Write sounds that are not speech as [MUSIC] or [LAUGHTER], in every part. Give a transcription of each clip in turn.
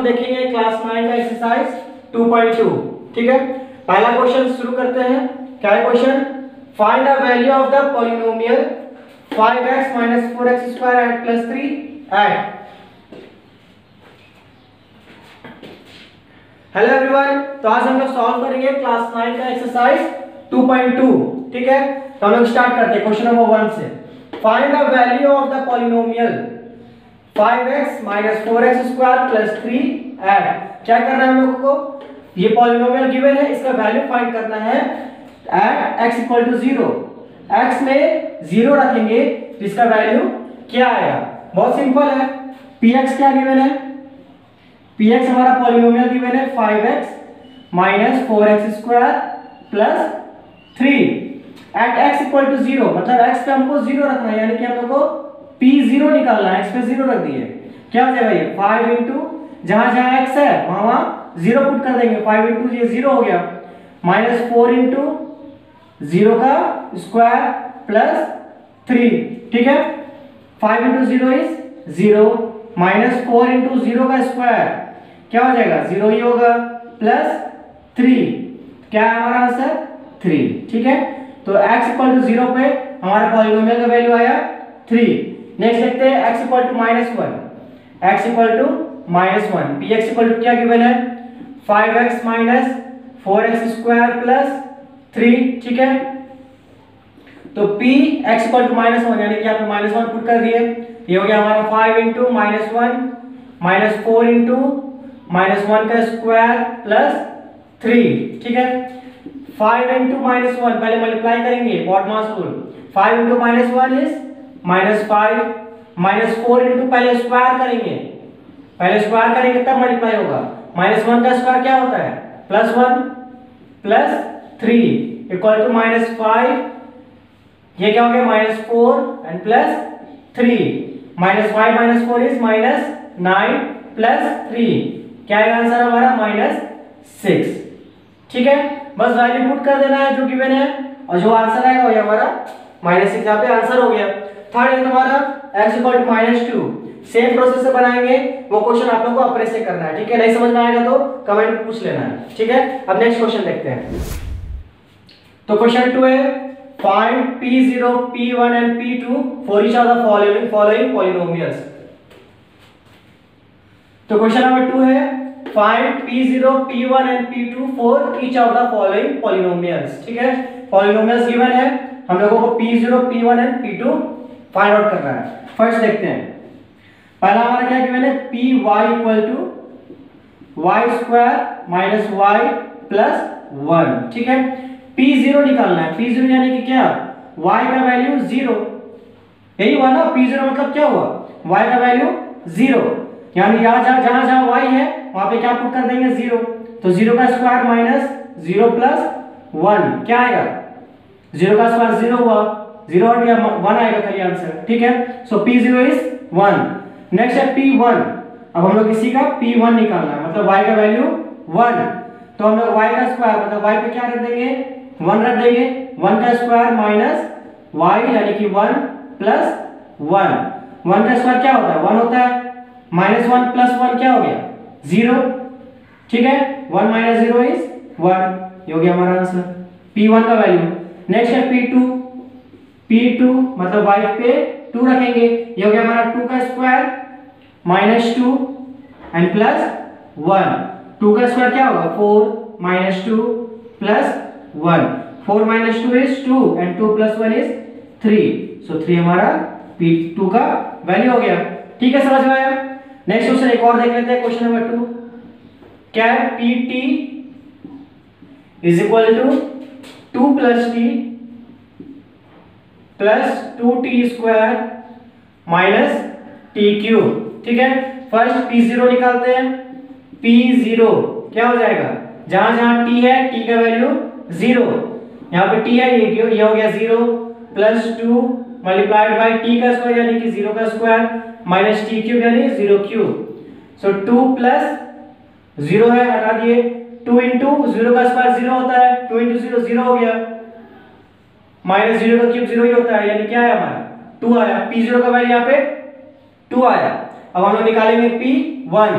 हम देखेंगे class nine का एक्सरसाइज 2.2 ठीक है? पहला क्वेश्चन शुरू करते हैं। क्या है question find the value of the polynomial 5x 4x square at plus 3 at hello everyone तो आज हम लोग सॉल्व करेंगे क्लास नाइन का एक्सरसाइज 2.2 ठीक है? तो हम लोग स्टार्ट करते हैं क्वेश्चन नंबर वन से। Find the value of the polynomial 5x minus four x square plus three at क्या करना है हम लोगों को? ये पॉलिनोमियल गिवन है, इसका वैल्यू फाइंड करना है at x equal to zero x में ज़ीरो रखेंगे इसका वैल्यू क्या आएगा बहुत सिंपल है। Px क्या गिवन है? Px हमारा पॉलिनोमियल गिवन है 5x minus four x square plus three at x equal to zero मतलब x पे हमको ज़ीरो रखना है, यानी कि हम लोग को p ज़ीरो निकालना है, x पे ज़ीरो रख दिए। क्या हो जाएगा ये? फाइव इंटू जहाँ जहाँ x है, वहाँ वहाँ ज़ीरो पुट कर देंगे। फाइव इंटू ये ज़ीरो हो गया। माइनस फोर इंटू ज़ीरो का स्क्वायर प्लस थ्री ठीक है? Five into zero is zero minus four into zero का स्क्वायर क्या हो जाएगा? ज़ीरो ही होगा प्लस थ्री क्या है हमारा आंसर थ्री ठीक है? तो एक्स इक्वल टू ज़ीरो पे हमारे पॉलिनोमियल का वैल्यू आया थ्री नेक्स्ट देखते हैं x equal to minus one x equal to minus one P x equal to क्या गिवन है? Five x minus four x square plus three ठीक है? तो p x equal to minus one यानी कि पे माइनस वन पुट कर दिए। ये हो गया हमारा five into minus one minus four into minus one का स्क्वायर प्लस थ्री ठीक है? फाइव इंटू माइनस वन पहले मल्टीप्लाई करेंगे BODMAS rule five into minus one is minus five minus four into पहले स्क्वायर करेंगे। पहले स्क्वायर करेंगे, तब मल्टीप्लाई होगा। माइनस वन का स्क्वायर क्या होता है? Plus one plus three equal to minus five ये क्या हो गया? Minus four and plus three minus five minus four is minus nine plus three क्या आएगा आंसर हमारा? माइनस सिक्स ठीक है? बस वैल्यू पुट कर देना है जो गिवन है। और जो आंसर आएगा वही हमारा माइनस सिक्स यहाँ पे आंसर हो गया। थर्ड है तुम्हारा x equal to minus two same process से बनाएँगे, वो क्वेश्चन आप लोग को अपने से करना है, ठीक है? नहीं समझ में आएगा तो कमेंट पूछ लेना है, ठीक है? अब नेक्स्ट क्वेश्चन देखते हैं। तो क्वेश्चन टू है find p0 p1 and p2 for each of the following following polynomials. तो क्वेश्चन नंबर टू है find p0 p1 and p2 for each of the following polynomials, ठीक है? Polynomials गिवन है, हम लोगों को p0 p1 and p2 find out करना है। फ़र्स्ट देखते हैं। पहला हमारा क्या गिवन है P y equal to y square minus y plus one ठीक है? पी ज़ीरो निकालना है। पी ज़ीरो यानी कि क्या? वाई का वैल्यू ज़ीरो यही हुआ ना? पी ज़ीरो मतलब क्या हुआ? वाई का वैल्यू ज़ीरो यानी यहाँ जहाँ जहाँ जहाँ वाई है, वहाँ पे क्या पुट कर देंगे? ज़ीरो तो ज़ीरो का square minus zero plus one क्या आएगा? ज़ीरो का स्क्वायर ज़ीरो हुआ। ज़ीरो हट गया वन आएगा खाली आंसर ठीक है? So P zero is one next है पी वन अब हम लोग इसी का पी वन निकालना है मतलब y का वैल्यू वन तो हम लोग y का स्क्वायर मतलब y पे क्या रख देंगे? वन रख देंगे. वन का स्क्वायर माइनस y, यानी कि वन प्लस वन वन का स्क्वायर क्या होता है? वन होता है. माइनस वन प्लस वन क्या हो गया? ज़ीरो ठीक है? One minus zero is one ये हो गया हमारा आंसर पी वन का वैल्यू नेक्स्ट है पी टू P2 मतलब y पे 2 रखेंगे। ये हो गया हमारा 2 का square minus two and plus one two का स्क्वायर क्या होगा? 4 minus two plus one four minus two is two and two plus one is three so three हमारा P2 का वैल्यू हो गया। ठीक है, समझ में आया? नेक्स्ट क्वेश्चन एक और देख लेते हैं क्वेश्चन नंबर टू क्या है? PT is equal to two plus t plus two t square minus t cube ठीक है? फ़र्स्ट पी ज़ीरो निकालते हैं। पी ज़ीरो, क्या हो जाएगा? जहाँ जहाँ टी है टी का वैल्यू ज़ीरो यहाँ पे टी है, ये ये हो गया zero plus two multiplied by t का स्क्वायर यानी कि ज़ीरो का स्क्वायर माइनस टी क्यूब यानी zero cube so two plus zero है, हटा दिए। टू इंटू ज़ीरो का स्क्वायर ज़ीरो होता है। टू इंटू ज़ीरो ज़ीरो हो गया। माइनस ज़ीरो का क्यूब ज़ीरो ही होता है, यानी क्या है हमारा? टू आया। पी ज़ीरो का वैल्यू यहाँ पे टू आया। अब हम लोग निकालेंगे पी वन।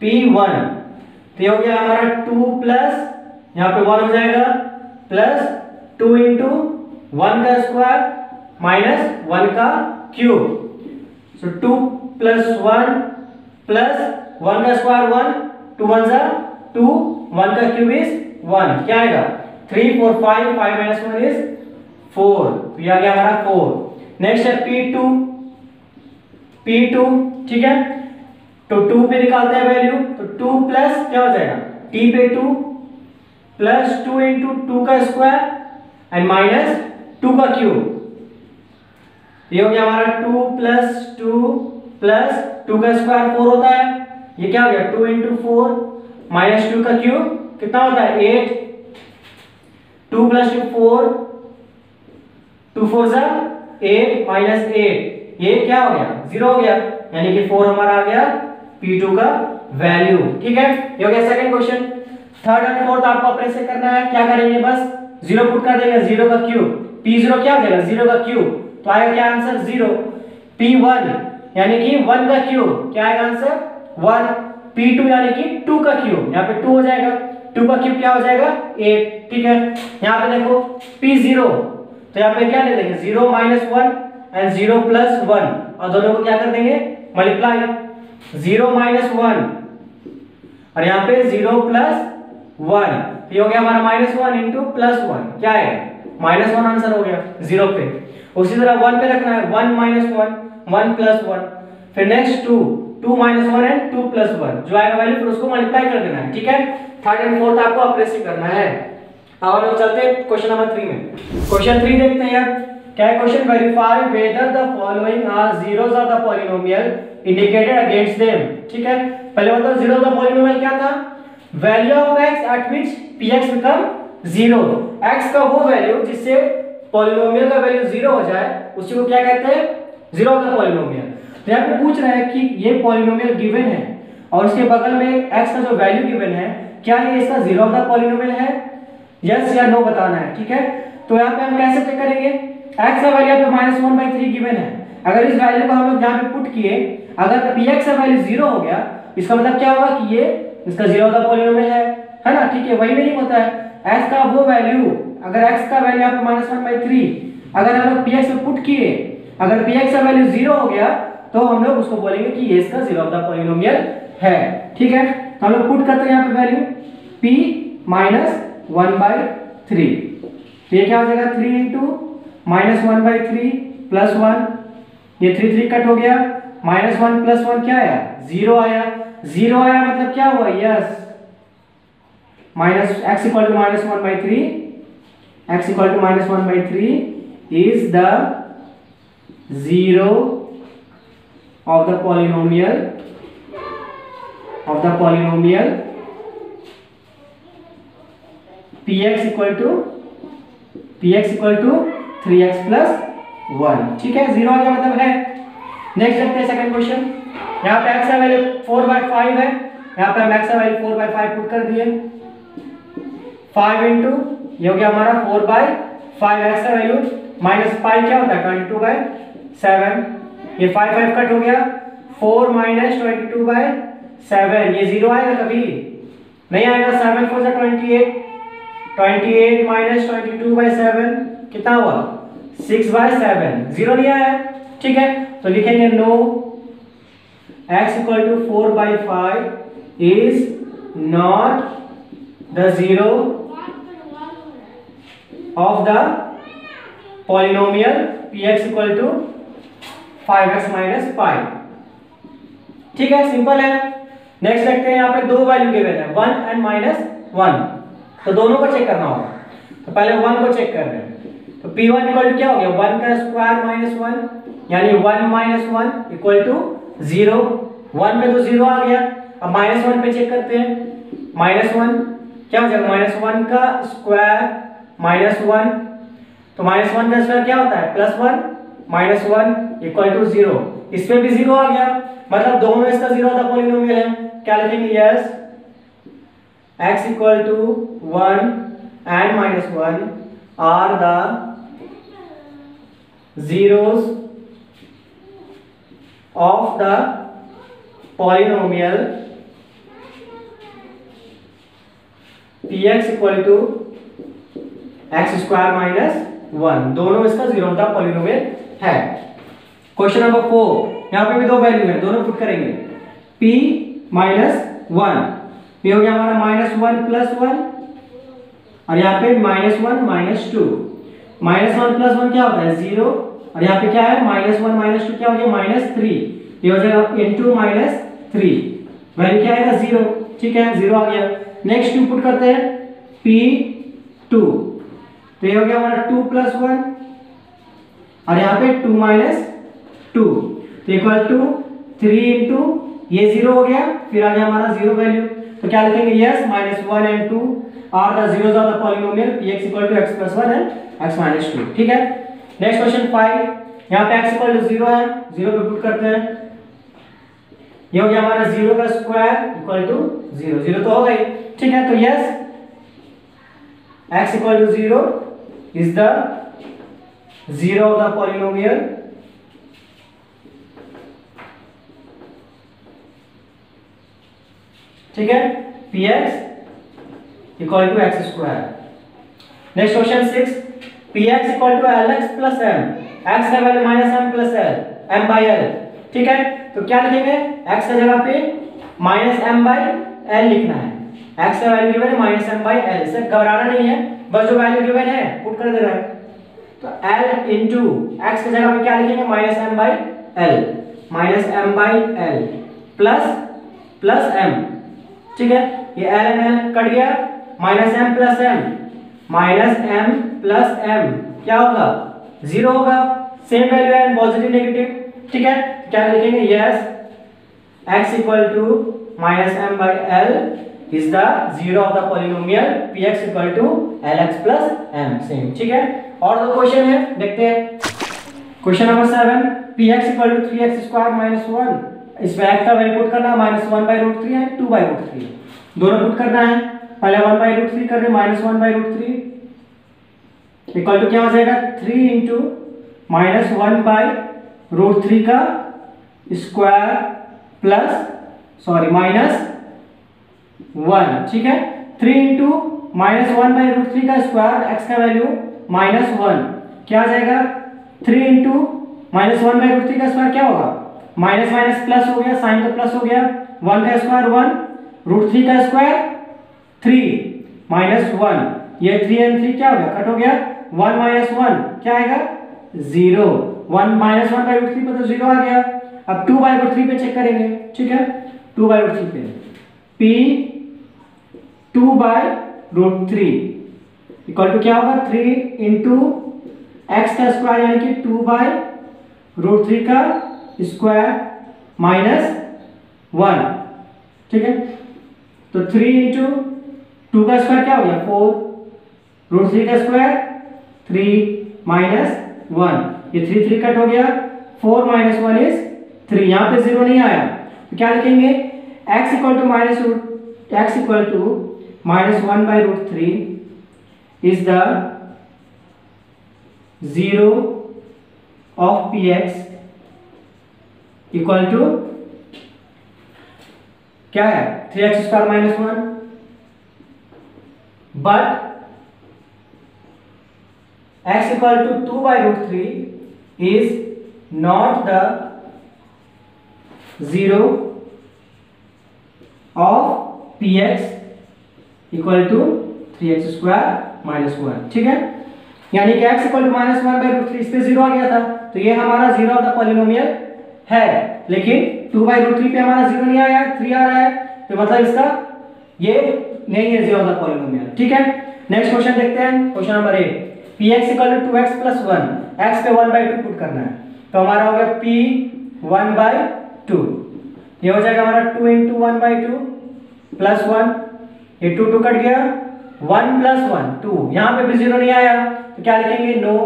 P one. तो हो गया हमारा टू प्लस, यहाँ पे वन हो जाएगा, प्लस टू इंटू वन का स्क्वायर माइनस वन का cube. So two plus one plus one का स्क्वायर वन, टू वन जा, टू, वन का क्यूब इज़ वन। क्या आएगा? Three four five five minus one is four तो ये आ गया हमारा फोर नेक्स्ट है पी टू पी टू ठीक है? तो टू पे निकालते हैं वैल्यू तो टू प्लस क्या हो जाएगा? टी पे two plus two into two का स्क्वायर एंड माइनस टू का क्यूब ये हो गया हमारा two plus two plus two का स्क्वायर फोर होता है. ये क्या हो गया? Two into four minus two का क्यूब कितना होता है? Eight two plus two four two four सा एट माइनस एट। ये क्या हो गया? ज़ीरो हो गया। यानी कि फोर हमारा आ गया P2 का वैल्यू ठीक है? ये हो गया second question third and fourth आपको अपने से करना है। क्या करेंगे बस? ज़ीरो पुट कर देंगे। ज़ीरो का क्यूब पी ज़ीरो क्या हो जाएगा ज़ीरो का क्यूब तो आएगा क्या आंसर ज़ीरो। P one. यानी कि वन का क्यूब क्या आएगा आंसर वन। पी टू यानी कि टू का क्यूब यहाँ पे टू हो जाएगा। टू का क्यूब क्या हो जाएगा? एट ठीक है? यहाँ पे देखो पी ज़ीरो तो यहाँ पे क्या ले देंगे? Zero minus one and zero plus one और दोनों को क्या कर देंगे? मल्टीप्लाई ज़ीरो माइनस वन और यहाँ पे ज़ीरो प्लस वन ये हो गया हमारा minus one into plus one क्या है? माइनस वन आंसर हो गया ज़ीरो पे। उसी तरह वन पे रखना है। One minus one one plus one फिर next two two minus one and two plus one. जो आएगा वैल्यू फिर उसको मल्टीप्लाई कर देना है, ठीक है? थर्ड एंड फोर्थ आपको अप्रेस करना है। अब हम चलते हैं क्वेश्चन नंबर थ्री में। क्वेश्चन थ्री देखते हैं यार। क्या question verify whether the following are zeros of the polynomial indicated against them ठीक है? पहले बताओ ज़ीरो द पॉलिनोमियल क्या था? Value of x at which px become zero x का वो वैल्यू जिससे पॉलिनोमियल का वैल्यू ज़ीरो हो जाए, उसी को क्या कहते हैं? ज़ीरो का पॉलिनोमियल तो यहाँ पे पूछ रहा है कि ये पॉलिनोमियल गिवन है और इसके बगल में x का जो वैल्यू गिवन है, क्या ये इसका ज़ीरो का पॉलिनोमियल है? यस या नो बताना है, ठीक है? तो यहाँ पे हम कैसे चेक करेंगे? X का वैल्यू पे minus one by three given है। अगर इस वैल्यू को हम लोग यहाँ पे पुट किए, अगर px का वैल्यू ज़ीरो हो गया, इसका मतलब क्या होगा कि ये इसका ज़ीरो का पॉलिनोमियल है है ना? ठीक है, वही नहीं होता है। X का वो वैल्यू अगर x का वैल्यू यहाँ पे माइनस वन बाई थ्री अगर हम लोग px में पुट किए, अगर px का वैल्यू ज़ीरो हो गया तो हम लोग उसको बोलेंगे कि ये इसका ज़ीरो का पॉलिनोमियल है। ठीक है? तो हम लोग पुट करते हैं यहाँ पे value p minus one by three ये क्या हो जाएगा? Three into minus one by three plus one ये थ्री थ्री कट हो गया। माइनस वन प्लस वन क्या आया? ज़ीरो आया। ज़ीरो आया मतलब क्या हुआ? Yes minus x equal to minus one by three x equal to minus one by three is the zero of the polynomial, of the polynomial px equal to, px equal to 3x plus 1 ठीक है? Zero आ गया मतलब है। Next देखते हैं second question यहाँ पे x का वैल्यू 4 बाय 5 है। यहाँ पे हम x का वैल्यू 4 बाय 5 पुट कर दिए। 5 इंटू ये हो गया हमारा 4 बाय 5 x का वैल्यू माइनस फाइव क्या होता है? ट्वेंटी टू बाय सेवन ये फाइव फाइव कट हो गया. Four minus twenty two by seven ये ज़ीरो आएगा कभी नहीं आएगा सेवन फोर से twenty eight twenty eight minus twenty two by seven कितना हुआ? सिक्स बाय सेवन ज़ीरो नहीं आया. ठीक है? तो लिखेंगे no x equal to four by five is not the zero of the polynomial px equal to 5x minus five ठीक है सिंपल है। नेक्स्ट देखते हैं, यहाँ पे दो वैल्यू गिवन है वन एंड माइनस वन तो दोनों को चेक करना होगा। तो पहले वन को चेक कर रहे हैं। तो पी वन इक्वल टू क्या हो गया? वन का स्क्वायर माइनस वन यानी one minus one equal to zero one पे तो ज़ीरो आ गया। अब माइनस वन पे चेक करते हैं। माइनस वन क्या हो जाएगा माइनस वन का स्क्वायर माइनस वन तो माइनस वन का स्क्वायर क्या होता है? Plus one minus one equal to zero. इसमें भी ज़ीरो आ गया। मतलब दोनों इसका ज़ीरो पॉलिनोमियल है। क्या लिखेंगे? Yes x equal to one and minus one are the zeros of the polynomial p x equal to x square minus one दोनों इसका ज़ीरो का पॉलिनोमियल है। क्वेश्चन नंबर फोर यहाँ पे भी दो वैल्यू है, दोनों पुट करेंगे। P माइनस वन ये हो गया हमारा माइनस वन प्लस वन और यहाँ पे minus one minus two minus one plus one क्या होता है? ज़ीरो और यहाँ पे क्या है? माइनस वन माइनस टू क्या हो गया? माइनस थ्री ये हो जाएगा into minus three value क्या आएगा? ज़ीरो ठीक है ज़ीरो आ गया। नेक्स्ट टू पुट करते हैं। P टू तो ये हो गया हमारा टू प्लस वन और यहाँ पे two minus two equal to three into ये ज़ीरो हो गया, फिर आ गया हमारा ज़ीरो वैल्यू तो क्या लिखेंगे? Yes minus one and two are the zeros of the polynomial two x plus one and x minus two ठीक है? नेक्स्ट क्वेश्चन फाइव यहाँ पे एक्स इक्वल टू ज़ीरो है ज़ीरो पे पुट करते हैं। ये हो गया हमारा ज़ीरो का square equal to zero zero तो हो गई, ठीक है? तो yes x equal to zero is the zero of the polynomial. ठीक है? P x equal to x square next question six p x equal to l x plus m x का value minus m plus l m by l ठीक है? तो क्या लिखेंगे? X का जगह पे माइनस एम बाई एल लिखना है. एक्स का वैल्यू गिवन है माइनस एम बाई एल से घबराना नहीं है. बस जो वैल्यू गिवन है पुट कर देना है. तो l इंटू एक्स की जगह पे क्या लिखेंगे? Minus m by l minus m by l plus plus m ठीक है? ये एल एंड एल कट गया। Minus m plus m minus m plus m क्या होगा? ज़ीरो होगा। सेम वैल्यू है पॉजिटिव नेगेटिव ठीक है? क्या लिखेंगे? Yes x equal to minus m by l is the zero of the polynomial px equal to lx plus m. Same. ठीक है? और दो क्वेश्चन है, देखते हैं। Question number seven px equal to 3x square minus 1 इसमें x का value put करना है minus one by root three and two by root three दोनों पुट करना है। पहले वन बाई रूट थ्री कर minus one by root three equal to क्या हो जाएगा? Three into minus one by root three का square plus sorry minus one ठीक है? Three into minus one by root three का स्क्वायर एक्स का value minus one. क्या आ जाएगा? Three into minus one by root three का square क्या होगा? माइनस माइनस प्लस हो गया, साइन का प्लस हो गया। वन का स्क्वायर वन रूट थ्री का स्क्वायर थ्री माइनस वन। ये थ्री एंड थ्री क्या हो गया? कट हो गया। वन माइनस वन, क्या आएगा? Zero one minus one by root three पे तो ज़ीरो आ गया। अब टू बाई रूट थ्री पे चेक करेंगे, ठीक है? टू बाई रूट थ्री पे। P two by root three equal to क्या होगा? थ्री इंटू एक्स का स्क्वायर यानी कि टू बाई रूट थ्री का स्क्वायर माइनस वन ठीक है? तो थ्री इंटू टू का स्क्वायर क्या हो गया? फोर रूट थ्री का स्क्वायर थ्री माइनस वन ये थ्री थ्री कट हो गया. Four minus one is three यहाँ पे ज़ीरो नहीं आया. तो क्या लिखेंगे? X equal to minus root x equal to minus 1 by root 3 is the 0 of px equal to क्या है? Three x square minus one but x equal to two by root three is not the zero of p x equal to three x square minus one, ठीक है? यानी कि x equal to minus one by root three इस पे zero आ गया था। तो ये हमारा ज़ीरो ऑफ़ द पॉलिनोमियल है। लेकिन टू बाई रूट थ्री पे हमारा ज़ीरो नहीं आया, थ्री आ रहा है। तो मतलब इसका ये नहीं है ज़ीरो ऑफ़ द पॉलिनोमियल, ठीक है? नेक्स्ट क्वेश्चन देखते हैं। Question number eight p x equal to x plus one. X पे वन बाई टू पुट करना है। तो हमारा हो गया पी वन बाई टू। ये हो जाएगा हमारा two into one by two plus one. ये टू टू कट गया। One plus one, two. यहाँ पे भी ज़ीरो नहीं आया। तो क्या लिखेंगे? No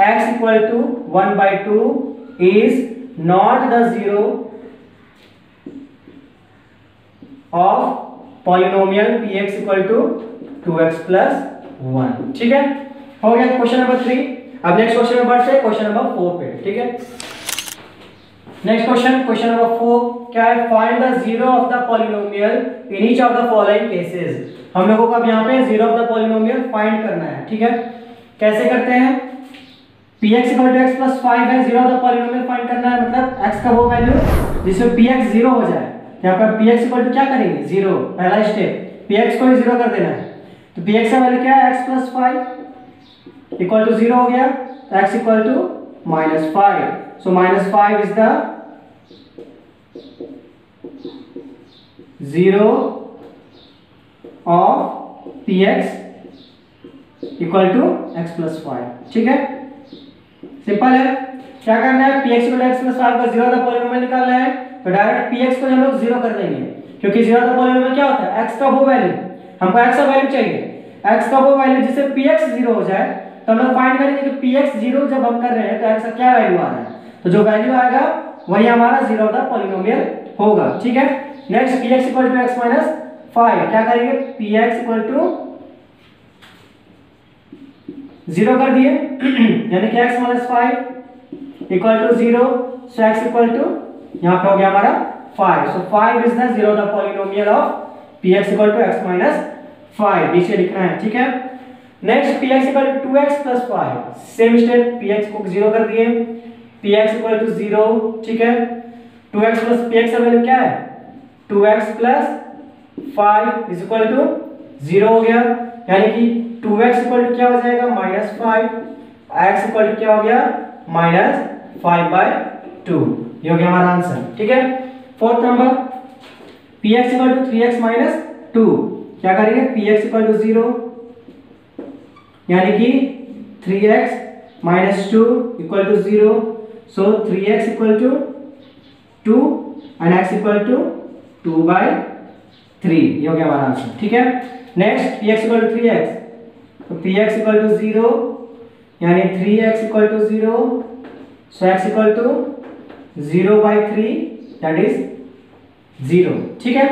x equal to one by two is not the zero of polynomial p x equal to two x plus one ठीक है? हो गया क्वेश्चन नंबर थ्री अब नेक्स्ट क्वेश्चन नंबर से क्वेश्चन नंबर फोर पे। ठीक है? Next question question number four क्या है find the zero of the polynomial in each of the following cases हम लोगों को अब यहाँ पे zero of the polynomial find करना है, ठीक है? कैसे करते हैं? Px equal to x plus five है zero of the polynomial find करना है मतलब x का वो वैल्यू जिसमें px ज़ीरो हो जाए। यहाँ पर px इक्वल टू क्या करेंगे? ज़ीरो पहला स्टेप px को ही ज़ीरो कर देना है। तो px का वैल्यू क्या है? X plus five equal to zero हो गया। X equal to minus five so minus five is the zero of px equal to x plus five ठीक है? सिंपल है। क्या करना है? Px equal to x plus का ज़ीरो का पॉलिनोमियल निकालना है। तो डायरेक्ट px को हम लोग ज़ीरो कर देंगे। क्योंकि ज़ीरो का पॉलिनोमियल क्या होता है? X का वो वैल्यू हमको x का वैल्यू चाहिए। X का वो वैल्यू जिससे px ज़ीरो हो जाए तो हम लोग फाइंड करेंगे कि px ज़ीरो जब हम कर रहे हैं तो x का क्या वैल्यू आ रहा है? तो जो वैल्यू आएगा, वही हमारा ज़ीरो का पॉलिनोमियल होगा, ठीक है? Next px equal to x minus five क्या करेंगे? px इक्वल टू ज़ीरो कर दिए। [CLEARS THROAT] यानी कि x minus five equal to zero so x equal to यहाँ पे हो गया हमारा five so five is the zero the polynomial of px equal to x minus five नीचे लिखना है, ठीक है? Next px equal to 2x plus five same step px को ज़ीरो कर दिए। इक्वल टू ज़ीरो ठीक है? 2x प्लस का वैल्यू क्या है? 2x plus five is equal to zero हो गया। यानी कि 2x इक्वल क्या हो जाएगा? माइनस फाइव x इक्वल क्या हो गया? माइनस फाइव बाय टू ये हो गया हमारा आंसर ठीक है? Fourth number px equal to three x minus two क्या करेंगे? Px इक्वल टू ज़ीरो यानी कि three x minus two equal to zero three x equal to two and x equal to two by three ये हो गया हमारा answer ठीक है? Next equal to three x तो p x equal to zero यानी three x equal to zero so x equal to zero by three that is ठीक है?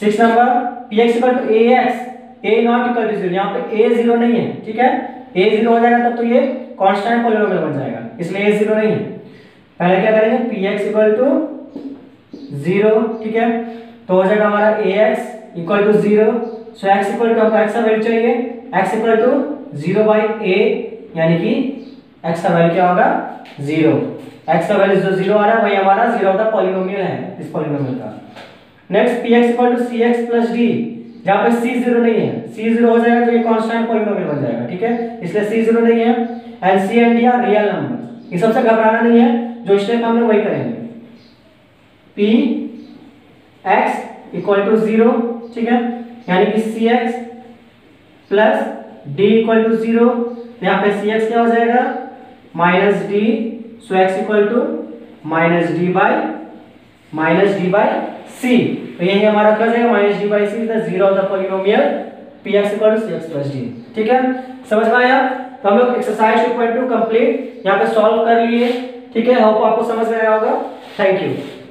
Six number x equal to a x a not equal to यहाँ पे ए zero नहीं है. ठीक है? ए zero हो जाएगा तब तो ये कांस्टेंट पॉलिनोमियल बन जाएगा। इसलिए ए ज़ीरो नहीं है। पहले क्या करेंगे? P x equal to zero ठीक है? तो हो जाएगा हमारा a x equal to zero so x equal to हमको एक्स का वैल्यू चाहिए। X equal to zero by a यानी कि एक्स का वैल्यू क्या होगा? ज़ीरो एक्स का वैल्यू जो ज़ीरो आ रहा है, वही हमारा ज़ीरो का पॉलिनोमियल है, इस पॉलिनोमियल का। Next p x equal to c x plus d जहाँ पे सी ज़ीरो नहीं है। सी ज़ीरो हो जाएगा तो ये कांस्टेंट पॉलिनोमियल बन जाएगा, ठीक है? इसलिए सी ज़ीरो नहीं है। डी आर रियल नंबर ये सबसे घबराना नहीं है, जो स्टेप हम लोग वही करेंगे। P x equal to zero ठीक है? यानी कि c x plus d equal to zero यहाँ पे सी एक्स क्या हो जाएगा? Minus d so x equal to minus d by minus d by c तो यही हमारा क्या हो जाएगा? Minus d by c zero of the polynomial p x equal ठीक है? समझ में आया? तो हम लोग exercise two point two complete यहाँ पे सॉल्व कर लिए। ठीक है? होप आपको समझ में आया होगा। Thank you